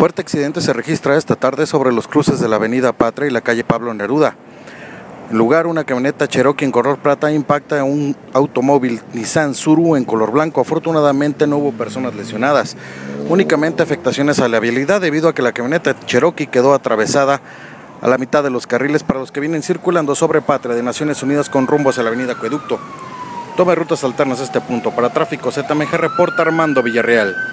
Fuerte accidente se registra esta tarde sobre los cruces de la avenida Patria y la calle Pablo Neruda. En lugar, una camioneta Cherokee en color plata impacta a un automóvil Nissan Suru en color blanco. Afortunadamente no hubo personas lesionadas, únicamente afectaciones a la vialidad debido a que la camioneta Cherokee quedó atravesada a la mitad de los carriles para los que vienen circulando sobre Patria de Naciones Unidas con rumbo hacia la avenida Acueducto. Tome rutas alternas a este punto. Para tráfico ZMG reporta Armando Villarreal.